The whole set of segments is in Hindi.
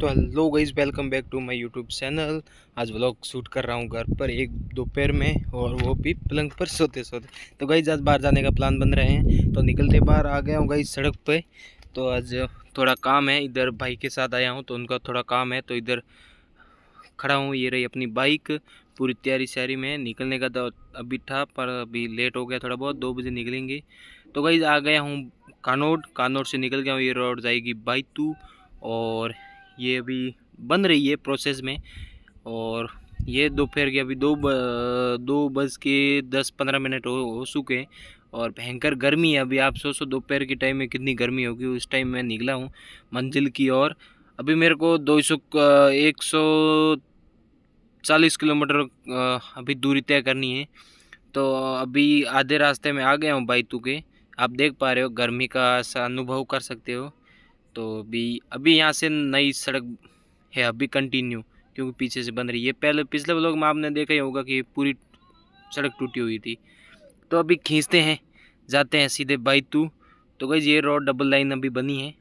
तो hello guys welcome back to my YouTube channel. आज व्लॉग शूट कर रहा हूँ घर पर, एक दोपहर में, और वो भी पलंग पर सोते सोते। तो गाइज़ आज बाहर जाने का प्लान बन रहे हैं। तो निकलते बाहर, आ गया हूँ गाइज़ सड़क पे। तो आज थोड़ा काम है, इधर भाई के साथ आया हूँ तो उनका थोड़ा काम है। तो इधर खड़ा हूँ, ये रही अपनी बाइक पूरी तैयारी शयारी में, निकलने का तो अभी था, पर अभी लेट हो गया थोड़ा बहुत, दो बजे निकलेंगे। तो गाइज़ आ गया हूँ कानोड। कानोड से निकल गया हूँ, ये रोड जाएगी बाईतू और ये अभी बन रही है प्रोसेस में और ये दोपहर के अभी दो ब, दो बज के दस पंद्रह मिनट हो, हो चुके हैं और भयंकर गर्मी है। अभी आप सोचो दोपहर के टाइम में कितनी गर्मी होगी। उस टाइम मैं निकला हूँ मंजिल की ओर। अभी मेरे को दो सौ एक सौ चालीस किलोमीटर अभी दूरी तय करनी है। तो अभी आधे रास्ते में आ गया हूँ बाईतू के। आप देख पा रहे हो गर्मी का अनुभव कर सकते हो। तो अभी अभी यहाँ से नई सड़क है, अभी कंटिन्यू क्योंकि पीछे से बन रही है। पहले, पिछले ब्लॉग में आपने देखा ही होगा कि पूरी सड़क टूटी हुई थी। तो अभी खींचते हैं, जाते हैं सीधे बाईतू। तो गई ये रोड डबल लाइन अभी बनी है।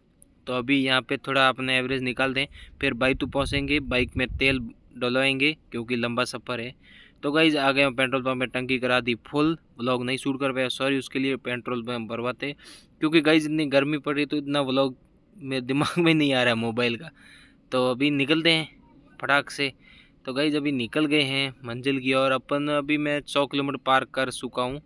तो अभी यहाँ पे थोड़ा अपने एवरेज निकाल दें, फिर बाईतू पहुँचेंगे। बाइक में तेल डलवाएँगे, क्योंकि लंबा सफ़र है। तो गई आ गए पेट्रोल पंप में टंकी करा दी फुल व्लॉग नहीं शूट कर पाया सॉरी उसके लिए पेट्रोल पंप भरवाते क्योंकि गई इतनी गर्मी पड़ रही तो इतना व्लॉग मेरे दिमाग में नहीं आ रहा है मोबाइल का। तो अभी निकलते हैं फटाक से। तो गई अभी निकल गए हैं मंजिल की और अपन अभी मैं सौ किलोमीटर पार कर चुका हूँ।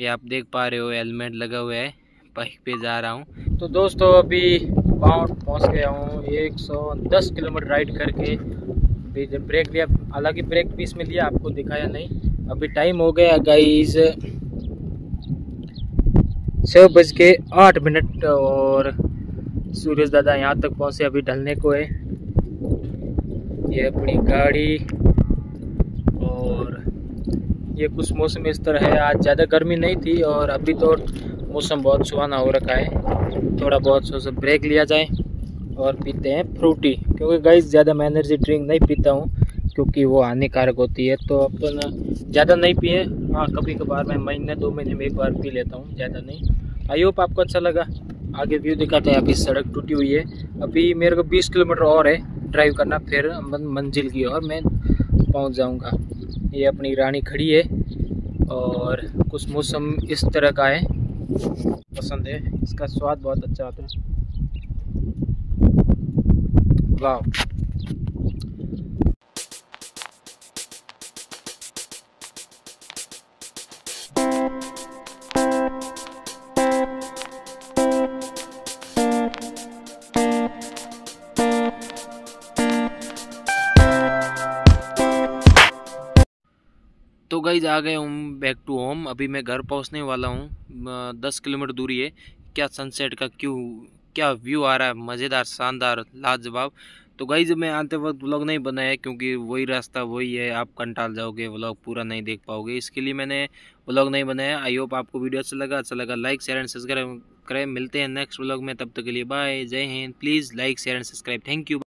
ये आप देख पा रहे हो, हेलमेट लगा हुआ है, बाइक पे जा रहा हूँ। तो दोस्तों, अभी पाउंड पहुँच गया हूँ, एक सौ दस किलोमीटर राइड करके। अभी जब ब्रेक लिया हालाँकि ब्रेक भी इसमें लिया आपको दिखाया नहीं। अभी टाइम हो गया गाइस छः बज के आठ मिनट और सूरज दादा यहाँ तक पहुँचे, अभी ढलने को है। ये अपनी गाड़ी और ये कुछ मौसम इस तरह है। आज ज़्यादा गर्मी नहीं थी और अभी तो मौसम बहुत सुहाना हो रखा है। थोड़ा बहुत सो ब्रेक लिया जाए और पीते हैं फ्रूटी, क्योंकि गाइस ज़्यादा मैं एनर्जी ड्रिंक नहीं पीता हूँ, क्योंकि वो हानिकारक होती है। तो अपन ज़्यादा नहीं पिए। हाँ कभी कभार मैं महीने, दो महीने में एक बार पी लेता हूँ, ज़्यादा नहीं। आई होप आपको अच्छा लगा। आगे व्यू दिखाते हैं, अभी सड़क टूटी हुई है। अभी मेरे को 20 किलोमीटर और है ड्राइव करना, फिर मंजिल की और मैं पहुँच जाऊँगा। ये अपनी रानी खड़ी है और कुछ मौसम इस तरह का है। पसंद है। इसका स्वाद बहुत अच्छा आता है। वाह। तो गाइज़ आ गए हूँ बैक टू होम अभी मैं घर पहुँचने वाला हूँ दस किलोमीटर दूरी है। क्या सनसेट का क्यों, क्या व्यू आ रहा है? मज़ेदार, शानदार, लाजवाब। तो गाइज़ मैं आते वक्त व्लॉग नहीं बनाया क्योंकि वही रास्ता वही है। आप कंटाल जाओगे व्लॉग पूरा नहीं देख पाओगे। इसके लिए मैंने व्लॉग नहीं बनाया आई होप आपको वीडियो अच्छा लगा। अच्छा लगा लाइक शेयर एंड सब्सक्राइब करें। मिलते हैं नेक्स्ट व्लॉग में। तब तक के लिए बाय जय Hind. Please like share and subscribe thank you